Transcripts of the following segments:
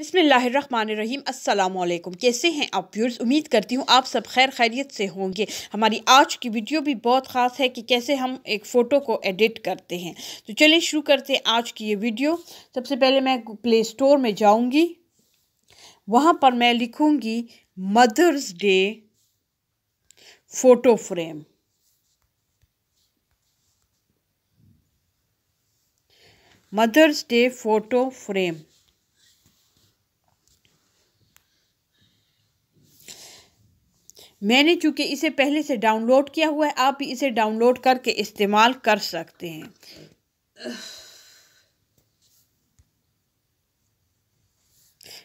बिसमीम अस्सलाम कैसे हैं आप व्यूर्स उम्मीद करती हूँ आप सब खैर खैरियत से होंगे। हमारी आज की वीडियो भी बहुत ख़ास है कि कैसे हम एक फ़ोटो को एडिट करते हैं। तो चलिए शुरू करते हैं आज की ये वीडियो। सबसे पहले मैं प्ले स्टोर में जाऊँगी। वहाँ पर मैं लिखूँगी Mother's Day photo frame Mother's Day photo frame मैंने चूँकि इसे पहले से डाउनलोड किया हुआ है, आप भी इसे डाउनलोड करके इस्तेमाल कर सकते हैं।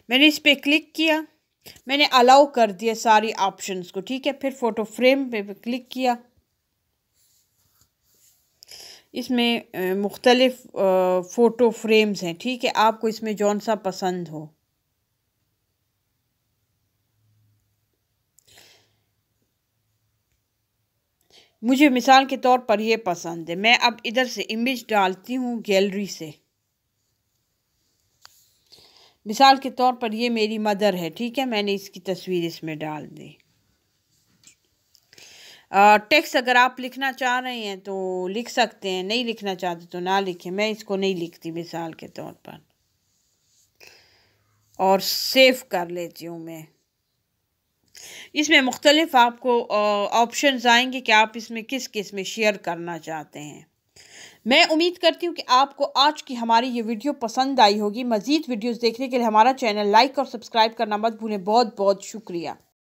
मैंने इस पर क्लिक किया। मैंने अलाउ कर दिया सारी ऑप्शंस को, ठीक है? फिर फ़ोटो फ्रेम पे क्लिक किया। इसमें मुख्तलिफ़ फ़ोटो फ्रेम्स हैं, ठीक है? आपको इसमें जौन सा पसंद हो। मुझे मिसाल के तौर पर यह पसंद है। मैं अब इधर से इमेज डालती हूँ गैलरी से। मिसाल के तौर पर ये मेरी मदर है, ठीक है? मैंने इसकी तस्वीर इसमें डाल दी। टेक्स्ट अगर आप लिखना चाह रहे हैं तो लिख सकते हैं, नहीं लिखना चाहते तो ना लिखें। मैं इसको नहीं लिखती मिसाल के तौर पर। और सेव कर लेती हूँ मैं। इसमें मुख्तलिफ़ आपको ऑप्शन आएँगे कि आप इसमें किस किसमें शेयर करना चाहते हैं। मैं उम्मीद करती हूँ कि आपको आज की हमारी ये वीडियो पसंद आई होगी। मज़ीद वीडियोस देखने के लिए हमारा चैनल लाइक और सब्सक्राइब करना मत भूलें। बहुत बहुत शुक्रिया।